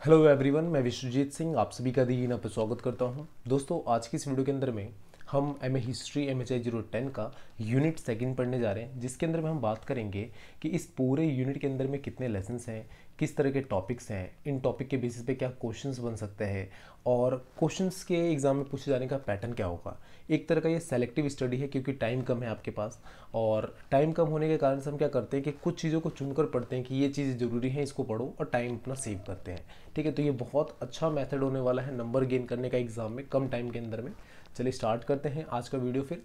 Hello everyone मैं विश्वजीत सिंह, आप सभी का दी पर स्वागत करता हूँ। दोस्तों, आज की इस वीडियो के अंदर में हम M A history M H I zero ten का यूनिट सेकंड पढ़ने जा रहे हैं, जिसके अंदर में हम बात करेंगे कि इस पूरे यूनिट के अंदर में कितने लेसन्स हैं, किस तरह के टॉपिक्स हैं, इन टॉपिक के बेसिस पे क्या क्वेश्चंस बन सकते हैं, और क्वेश्चंस के एग्ज़ाम में पूछे जाने का पैटर्न क्या होगा। एक तरह का ये सेलेक्टिव स्टडी है, क्योंकि टाइम कम है आपके पास, और टाइम कम होने के कारण से हम क्या करते हैं कि कुछ चीज़ों को चुनकर पढ़ते हैं कि ये चीज़ ज़रूरी है, इसको पढ़ो और टाइम अपना सेव करते हैं। ठीक है तो ये बहुत अच्छा मेथड होने वाला है नंबर गेन करने का एग्ज़ाम में, कम टाइम के अंदर में। चलिए स्टार्ट करते हैं आज का वीडियो फिर।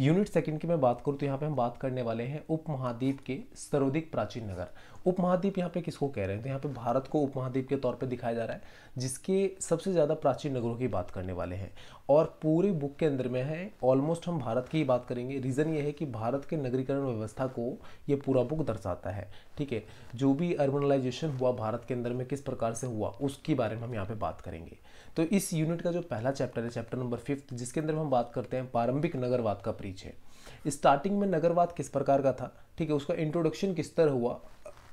यूनिट सेकंड की मैं बात करूँ तो यहाँ पे हम बात करने वाले हैं उपमहाद्वीप के सर्वाधिक प्राचीन नगर। उपमहाद्वीप यहाँ पे किसको कह रहे हैं? तो यहाँ पे भारत को उपमहाद्वीप के तौर पे दिखाया जा रहा है, जिसके सबसे ज़्यादा प्राचीन नगरों की बात करने वाले हैं। और पूरी बुक के अंदर में है, ऑलमोस्ट हम भारत की ही बात करेंगे। रीज़न ये है कि भारत के नगरीकरण व्यवस्था को ये पूरा बुक दर्शाता है, ठीक है? जो भी अर्बनलाइजेशन हुआ भारत के अंदर में, किस प्रकार से हुआ, उसके बारे में हम यहाँ पर बात करेंगे। तो इस यूनिट का जो पहला चैप्टर है चैप्टर नंबर फिफ्थ जिसके अंदर हम बात करते हैं, प्रारंभिक नगरवाद का परिचय। स्टार्टिंग में नगरवाद किस प्रकार का था, ठीक है? उसका इंट्रोडक्शन किस तरह हुआ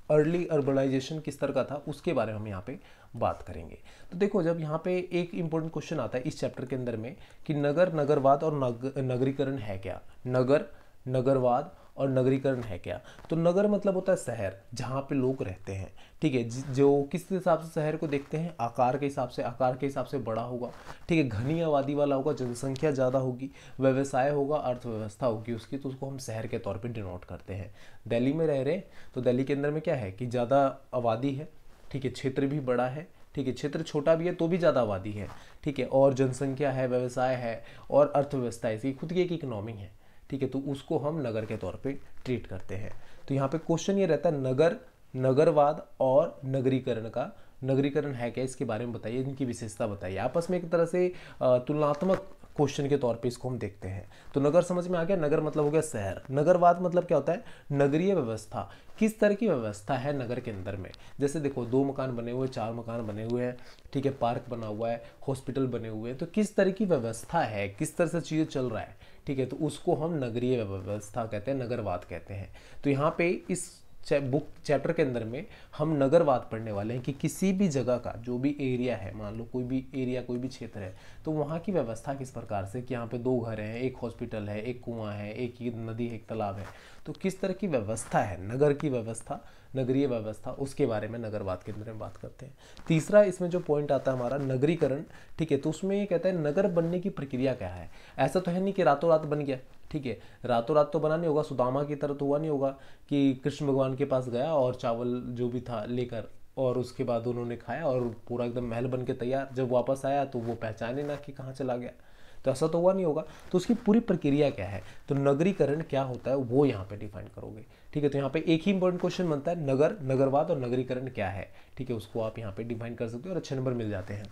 अर्ली अर्बनाइजेशन किस तरह का था उसके बारे में हम यहाँ पे बात करेंगे। तो देखो जब यहाँ पे एक इंपॉर्टेंट क्वेश्चन आता है इस चैप्टर के अंदर में कि नगर नगरवाद और नग, नगरीकरण है क्या? नगर नगरवाद और नगरीकरण है क्या? तो नगर मतलब होता है शहर, जहाँ पे लोग रहते हैं, ठीक है? जो किस हिसाब से शहर को देखते हैं? आकार के हिसाब से, आकार के हिसाब से बड़ा होगा, ठीक है? घनी आबादी वाला होगा, जनसंख्या ज़्यादा होगी, व्यवसाय होगा, अर्थव्यवस्था होगी उसकी तो उसको हम शहर के तौर पर डिनोट करते हैं। दिल्ली में रह रहे तो दिल्ली के अंदर में क्या है कि ज़्यादा आबादी है, ठीक है? क्षेत्र भी बड़ा है, ठीक है? क्षेत्र छोटा भी है तो भी ज़्यादा आबादी है, ठीक है? और जनसंख्या है, व्यवसाय है, और अर्थव्यवस्था इसकी खुद की एक इकोनॉमी है। ठीक है तो उसको हम नगर के तौर पे ट्रीट करते हैं। तो यहाँ पे क्वेश्चन ये रहता है, नगर, नगरवाद और नगरीकरण का। नगरीकरण है क्या? इसके बारे में बताइए, इनकी विशेषता बताइए। आपस में एक तरह से तुलनात्मक क्वेश्चन के तौर पे इसको हम देखते हैं। तो नगर समझ में आ गया? नगर मतलब हो गया शहर। नगरवाद मतलब क्या होता है? नगरीय व्यवस्था। किस तरह की व्यवस्था है नगर के अंदर में? जैसे देखो, दो मकान बने हुए, चार मकान बने हुए हैं, ठीक है, पार्क बना हुआ है, हॉस्पिटल बने हुए हैं। तो किस तरह की व्यवस्था है? किस तरह से चीज़ें चल रहा है? ठीक है तो उसको हम नगरीय व्यवस्था कहते हैं, नगरवाद कहते हैं। तो यहाँ पे इस बुक, चैप्टर के अंदर में हम नगरवाद पढ़ने वाले हैं कि किसी भी जगह का जो भी एरिया है, मान लो कोई भी एरिया, कोई भी क्षेत्र है तो वहाँ की व्यवस्था किस प्रकार से कि यहाँ पे दो घर हैं, एक हॉस्पिटल है, एक कुआँ है, एक नदी है, एक तालाब है तो किस तरह की व्यवस्था है? नगर की व्यवस्था, नगरीय व्यवस्था, उसके बारे में नगरवाद के अंदर में बात करते हैं। तीसरा इसमें जो पॉइंट आता है हमारा, नगरीकरण, ठीक है तो उसमें ये कहता है, नगर बनने की प्रक्रिया क्या है? ऐसा तो है नहीं कि रातों रात बन गया, ठीक है। रातों रात तो बना नहीं होगा, सुदामा की तरह तो हुआ नहीं होगा कि कृष्ण भगवान के पास गया और चावल जो भी था लेकर और उसके बाद उन्होंने खाया और पूरा एकदम महल बन के तैयार। जब वापस आया तो वो पहचाने ना कि कहाँ चला गया। तो ऐसा तो हुआ नहीं होगा। तो उसकी पूरी प्रक्रिया क्या है? तो नगरीकरण क्या होता है, वो यहाँ पे डिफाइन करोगे। ठीक है तो यहाँ पे एक ही इंपॉर्टेंट क्वेश्चन बनता है, नगर, नगरवाद और नगरीकरण क्या है? ठीक है, उसको आप यहाँ पे डिफाइन कर सकते हो और अच्छे नंबर मिल जाते हैं।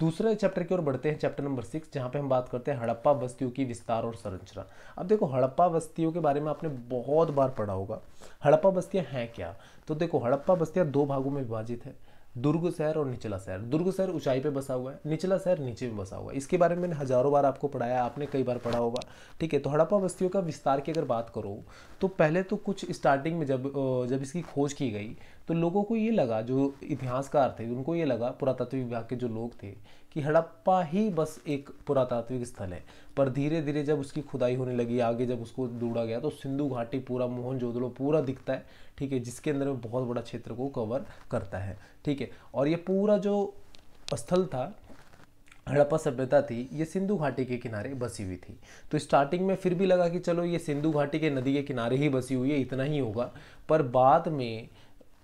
दूसरे चैप्टर की ओर बढ़ते हैं चैप्टर नंबर सिक्स जहाँ पे हम बात करते हैं हड़प्पा बस्तियों की विस्तार और संरचना। अब देखो, हड़प्पा बस्तियों के बारे में आपने बहुत बार पढ़ा होगा। हड़प्पा बस्तियाँ हैं क्या? तो देखो, हड़प्पा बस्तियाँ दो भागों में विभाजित है। दुर्ग शहर और निचला शहर। दुर्ग शहर ऊंचाई पे बसा हुआ है, निचला शहर नीचे में बसा हुआ है। इसके बारे में मैंने हज़ारों बार आपको पढ़ाया, आपने कई बार पढ़ा होगा। ठीक है तो हड़प्पा बस्तियों का विस्तार की अगर बात करो तो पहले तो कुछ स्टार्टिंग में जब जब इसकी खोज की गई तो लोगों को ये लगा, जो इतिहासकार थे, उनको ये लगा, पुरातत्व विभाग के जो लोग थे कि हड़प्पा ही बस एक पुरातात्विक स्थल है। पर धीरे धीरे जब उसकी खुदाई होने लगी, आगे जब उसको ढूंढा गया तो सिंधु घाटी, पूरा मोहन जोदड़ो, पूरा दिखता है, ठीक है, जिसके अंदर में बहुत बड़ा क्षेत्र को कवर करता है, ठीक है। और ये पूरा जो स्थल था, हड़प्पा सभ्यता थी, ये सिंधु घाटी के किनारे बसी हुई थी। तो स्टार्टिंग में फिर भी लगा कि चलो, ये सिंधु घाटी के नदी के किनारे ही बसी हुई है, इतना ही होगा। पर बाद में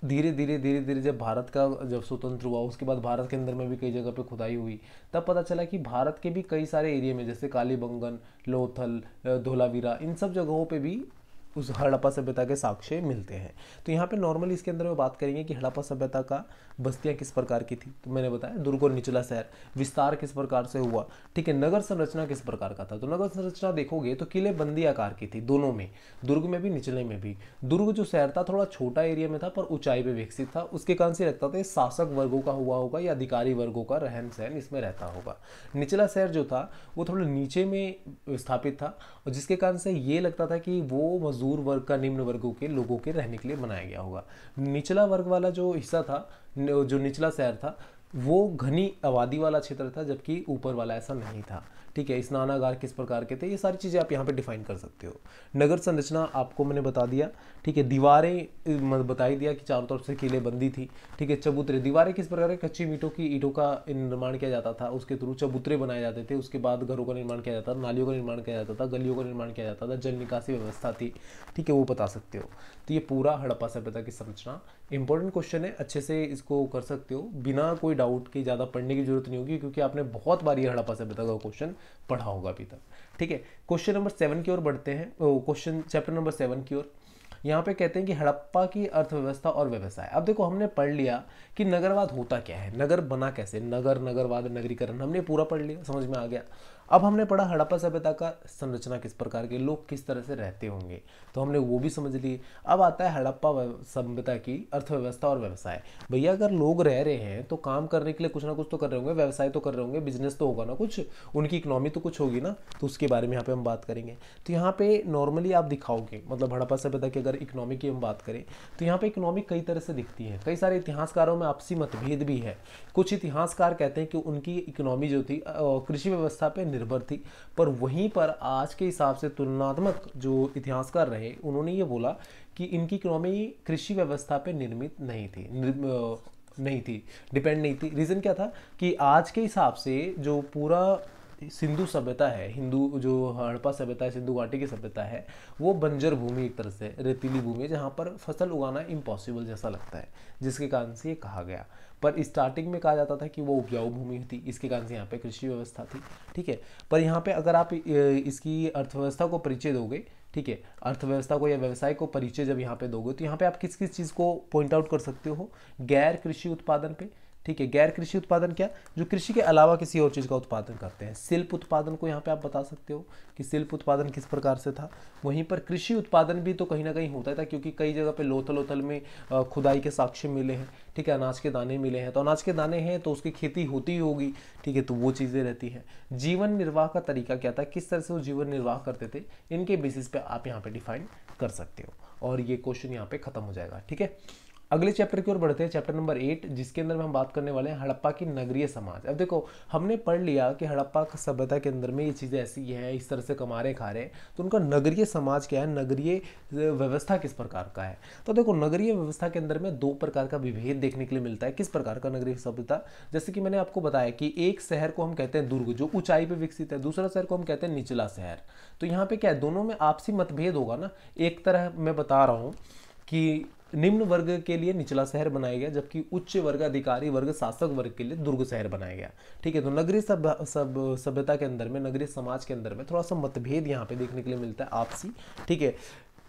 धीरे धीरे धीरे धीरे जब भारत का जब स्वतंत्र हुआ, उसके बाद भारत के अंदर में भी कई जगह पे खुदाई हुई, तब पता चला कि भारत के भी कई सारे एरिया में, जैसे कालीबंगन, लोथल धोलावीरा, इन सब जगहों पे भी उस हड़प्पा सभ्यता के साक्ष्य मिलते हैं। तो यहाँ पे नॉर्मली इसके अंदर में बात करेंगे कि हड़प्पा सभ्यता का बस्तियाँ किस प्रकार की थी? तो मैंने बताया, दुर्ग और निचला शहर, विस्तार किस प्रकार से हुआ? ठीक है, नगर संरचना किस प्रकार का था? तो नगर संरचना देखोगे तो किले बंदी आकार की थी, दोनों में, दुर्ग में भी, निचले में भी। दुर्ग जो शहर था, थोड़ा छोटा एरिया में था, पर ऊंचाई पर विकसित था। उसके कारण से लगता था शासक वर्गों का हुआ होगा या अधिकारी वर्गों का रहन सहन इसमें रहता होगा। निचला शहर जो था, वो थोड़ा नीचे में स्थापित था, और जिसके कारण से ये लगता था कि वो मजदूर वर्ग का, निम्न वर्गों के लोगों के रहने के लिए बनाया गया होगा। निचला वर्ग वाला जो हिस्सा था जो निचला शहर था, वो घनी आबादी वाला क्षेत्र था, जबकि ऊपर वाला ऐसा नहीं था। ठीक है स्नानागार किस प्रकार के थे, ये सारी चीज़ें आप यहाँ पे डिफाइन कर सकते हो। नगर संरचना आपको मैंने बता दिया, ठीक है, दीवारें बताई दिया कि चारों तरफ़ से किले बंदी थी, ठीक है, चबूतरे, दीवारें किस प्रकार के कच्ची मीटों की, ईटों का निर्माण किया जाता था, उसके थ्रू चबूतरे बनाए जाते थे, उसके बाद घरों का निर्माण किया जाता था, नालियों का निर्माण किया जाता था, गलियों का निर्माण किया जाता था, जल निकासी व्यवस्था थी, ठीक है, वो बता सकते हो। तो ये पूरा हड़प्पा सभ्यता की संरचना। इंपॉर्टेंट क्वेश्चन है, अच्छे से इसको कर सकते हो, बिना कोई डाउट के ज़्यादा पढ़ने की ज़रूरत नहीं होगी, क्योंकि आपने बहुत बार ये हड़प्पा सभ्यता का क्वेश्चन पढ़ा होगा अभी तक। ठीक है? क्वेश्चन नंबर सेवन की ओर बढ़ते हैं। क्वेश्चन चैप्टर नंबर सेवन की ओर। यहाँ पे कहते हैं कि हड़प्पा की अर्थव्यवस्था और व्यवसाय। अब देखो, हमने पढ़ लिया कि नगरवाद होता क्या है? नगर बना कैसे? नगर, नगरवाद, नगरीकरण, हमने पूरा पढ़ लिया, समझ में आ गया। अब हमने पढ़ा हड़प्पा सभ्यता का संरचना किस प्रकार के, लोग किस तरह से रहते होंगे। तो हमने वो भी समझ ली। अब आता है हड़प्पा सभ्यता की अर्थव्यवस्था और व्यवसाय। भैया, अगर लोग रह रहे हैं तो काम करने के लिए कुछ ना कुछ तो कर रहे होंगे, व्यवसाय तो कर रहे होंगे बिज़नेस तो होगा ना कुछ, उनकी इकोनॉमी तो कुछ होगी ना तो उसके बारे में यहाँ पे हम बात करेंगे। तो यहाँ पे नॉर्मली आप दिखाओगे मतलब हड़प्पा सभ्यता की अगर इकोनॉमी की हम बात करें तो यहाँ पे इकोनॉमी कई तरह से दिखती है। कई सारे इतिहासकारों में आपसी मतभेद भी है। कुछ इतिहासकार कहते हैं कि उनकी इकोनॉमी जो थी कृषि व्यवस्था पे निर्भर थी। पर वहीं पर आज के हिसाब से तुलनात्मक जो इतिहासकार रहे, उन्होंने ये बोला कि इनकी इकोनॉमी कृषि व्यवस्था पर निर्मित नहीं थी नहीं थी डिपेंड नहीं थी। रीज़न क्या था कि आज के हिसाब से जो पूरा सिंधु सभ्यता है, हिंदू जो हड़प्पा सभ्यता है, सिंधु घाटी की सभ्यता है, वो बंजर भूमि एक तरह से, रेतीली भूमि है, जहाँ पर फ़सल उगाना इम्पॉसिबल जैसा लगता है, जिसके कारण से ये कहा गया। पर स्टार्टिंग में कहा जाता था कि वो उपजाऊ भूमि थी, इसके कारण से यहाँ पे कृषि व्यवस्था थी, ठीक है? पर यहाँ पे अगर आप इसकी अर्थव्यवस्था को परिचय दोगे, ठीक है? अर्थव्यवस्था को या व्यवसाय को परिचय जब यहाँ पे दोगे तो यहाँ पे आप किस किस चीज़ को पॉइंट आउट कर सकते हो? गैर कृषि उत्पादन पे ठीक है, गैर कृषि उत्पादन क्या? जो कृषि के अलावा किसी और चीज़ का उत्पादन करते हैं। शिल्प उत्पादन को यहाँ पे आप बता सकते हो कि शिल्प उत्पादन किस प्रकार से था। वहीं पर कृषि उत्पादन भी तो कहीं ना कहीं होता था, क्योंकि कई जगह पे लोथल लोथल में खुदाई के साक्ष्य मिले हैं, ठीक है, अनाज के दाने मिले हैं। तो अनाज के दाने हैं तो उसकी खेती होती होगी, ठीक है तो वो चीज़ें रहती हैं। जीवन निर्वाह का तरीका क्या था? किस तरह से वो जीवन निर्वाह करते थे? इनके बेसिस पे आप यहाँ पे डिफाइन कर सकते हो। और ये क्वेश्चन यहाँ पे खत्म हो जाएगा, ठीक है? अगले चैप्टर की ओर बढ़ते हैं। चैप्टर नंबर एट जिसके अंदर में हम बात करने वाले हैं हड़प्पा की नगरीय समाज। अब देखो, हमने पढ़ लिया कि हड़प्पा सभ्यता के अंदर में ये चीज़ें ऐसी हैं, इस तरह से कमा रहे, खा रहे हैं। तो उनका नगरीय समाज क्या है? नगरीय व्यवस्था किस प्रकार का है? तो देखो, नगरीय व्यवस्था के अंदर में दो प्रकार का विभेद देखने के लिए मिलता है। किस प्रकार का नगरीय सभ्यता? जैसे कि मैंने आपको बताया कि एक शहर को हम कहते हैं दुर्ग, जो ऊंचाई पर विकसित है। दूसरा शहर को हम कहते हैं निचला शहर। तो यहाँ पे क्या है? दोनों में आपसी मतभेद होगा ना? एक तरह मैं बता रहा हूँ कि निम्न वर्ग के लिए निचला शहर बनाया गया, जबकि उच्च वर्ग अधिकारी वर्ग शासक वर्ग के लिए दुर्ग शहर बनाया गया। ठीक है तो नगरीय सब सब सभ्यता के अंदर में, नगरीय समाज के अंदर में थोड़ा सा मतभेद यहाँ पे देखने के लिए मिलता है आपसी। ठीक है,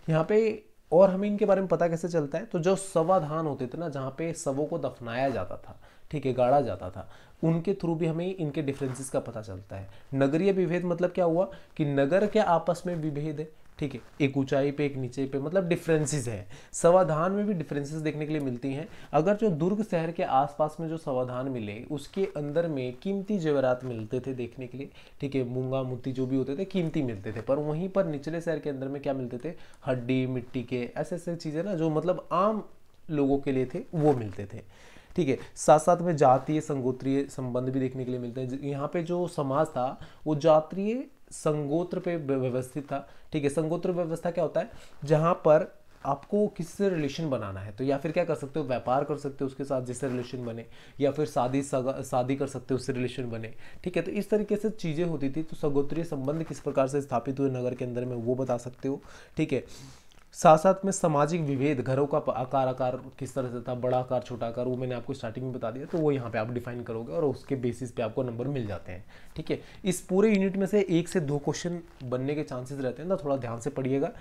यहाँ पे और हमें इनके बारे में पता कैसे चलता है? तो जो सवाधान होते थे ना, जहाँ पे सबों को दफनाया जाता था, ठीक है, गाड़ा जाता था, उनके थ्रू भी हमें इनके डिफरेंसेस का पता चलता है। नगरीय विभेद मतलब क्या हुआ? कि नगर के आपस में विभेद है ठीक है, एक ऊंचाई पे, एक नीचे पे मतलब डिफरेंसेस है। समाधान में भी डिफरेंसेस देखने के लिए मिलती हैं। अगर जो दुर्ग शहर के आसपास में जो समाधान मिले, उसके अंदर में कीमती जेवरात मिलते थे देखने के लिए, ठीक है, मूँगा मुत्ती जो भी होते थे, कीमती मिलते थे। पर वहीं पर निचले शहर के अंदर में क्या मिलते थे? हड्डी, मिट्टी के ऐसे ऐसे चीज़ें ना, जो मतलब आम लोगों के लिए थे, वो मिलते थे। ठीक है साथ साथ में जातीय, संगोत्रीय संबंध भी देखने के लिए मिलते हैं। यहाँ पे जो समाज था, वो जातीय संगोत्र पे व्यवस्थित था। ठीक है, संगोत्र व्यवस्था क्या होता है? जहाँ पर आपको किससे रिलेशन बनाना है? तो या फिर क्या कर सकते हो? व्यापार कर सकते हो उसके साथ जिससे रिलेशन बने, या फिर शादी शादी कर सकते हो उससे रिलेशन बने। ठीक है तो इस तरीके से चीज़ें होती थी। तो सगोत्रीय संबंध किस प्रकार से स्थापित हुए नगर के अंदर में, वो बता सकते हो। ठीक है साथ साथ में सामाजिक विभेद, घरों का आकार आकार किस तरह से था, बड़ा आकार, छोटा आकार, वो मैंने आपको स्टार्टिंग में बता दिया तो वो यहाँ पे आप डिफाइन करोगे और उसके बेसिस पे आपको नंबर मिल जाते हैं, ठीक है? इस पूरे यूनिट में से एक से दो क्वेश्चन बनने के चांसेस रहते हैं ना थोड़ा ध्यान से पढ़िएगा।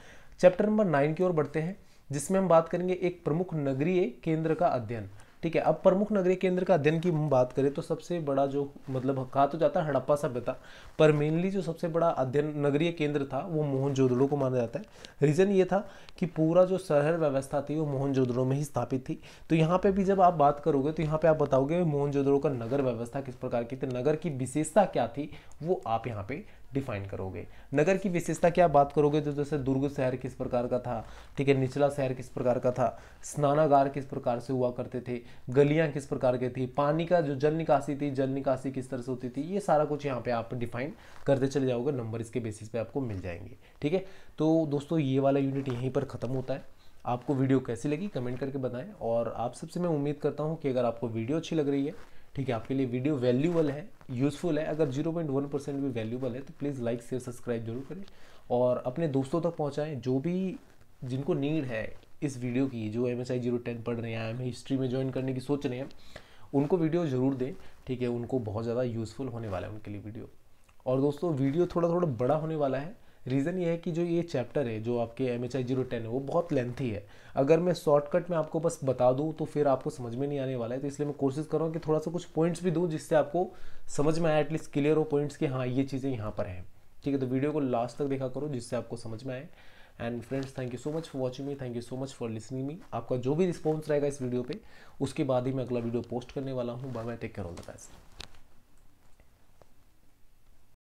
चैप्टर नंबर नाइन की ओर बढ़ते हैं, जिसमें हम बात करेंगे एक प्रमुख नगरीय केंद्र का अध्ययन। ठीक है, अब प्रमुख नगरीय केंद्र का अध्ययन की हम बात करें तो सबसे बड़ा जो मतलब कहा तो जाता है हड़प्पा सभ्यता, पर मेनली जो सबसे बड़ा अध्ययन नगरीय केंद्र था वो मोहनजोदड़ो को माना जाता है। रीज़न ये था कि पूरा जो शहर व्यवस्था थी वो मोहनजोदड़ो में ही स्थापित थी। तो यहाँ पे भी जब आप बात करोगे तो यहाँ पे आप बताओगे मोहनजोदड़ो का नगर व्यवस्था किस प्रकार की थी, नगर की विशेषता क्या थी, वो आप यहाँ पे डिफाइन करोगे। नगर की विशेषता क्या बात करोगे? तो जैसे दुर्ग शहर किस प्रकार का था? ठीक है, निचला शहर किस प्रकार का था? स्नानागार किस प्रकार से हुआ करते थे? गलियाँ किस प्रकार की थी? पानी का जो जल निकासी थी, जल निकासी किस तरह से होती थी? ये सारा कुछ यहाँ पे आप डिफाइन करते चले जाओगे। नंबर इसके बेसिस पे आपको मिल जाएँगे। ठीक है? तो दोस्तों, ये वाला यूनिट यहीं पर ख़त्म होता है। आपको वीडियो कैसी लगी कमेंट करके बताएँ। और आप सबसे मैं उम्मीद करता हूँ कि अगर आपको वीडियो अच्छी लग रही है ठीक है, आपके लिए वीडियो वैल्यूबल है यूज़फुल है, अगर 0.1 परसेंट भी वैल्यूबल है तो प्लीज़ लाइक शेयर सब्सक्राइब ज़रूर करें और अपने दोस्तों तक पहुँचाएँ, जो भी जिनको नीड है इस वीडियो की, जो M S I zero ten पढ़ रहे हैं एम हिस्ट्री में ज्वाइन करने की सोच रहे हैं, उनको वीडियो ज़रूर दें, ठीक है, उनको बहुत ज़्यादा यूज़फुल होने वाला है उनके लिए वीडियो और दोस्तों वीडियो थोड़ा थोड़ा बड़ा होने वाला है रीज़न ये है कि जो ये चैप्टर है, जो आपके M H I zero ten है, वो बहुत लेंथी है। अगर मैं शॉर्टकट में आपको बस बता दूँ तो फिर आपको समझ में नहीं आने वाला है। तो इसलिए मैं कोशिश कर रहा हूँ कि थोड़ा सा कुछ पॉइंट्स भी दूँ, जिससे आपको समझ में आए एटलीस्ट क्लियर हो पॉइंट्स कि हाँ ये चीज़ें यहाँ पर हैं। ठीक है तो वीडियो को लास्ट तक देखा करो, जिससे आपको समझ में आए। And friends thank you so much for watching me thank you so much for listening me आपका जो भी रिस्पॉन्स रहेगा इस वीडियो पे, उसके बाद ही मैं अगला वीडियो पोस्ट करने वाला हूँ। Bye bye take care all the best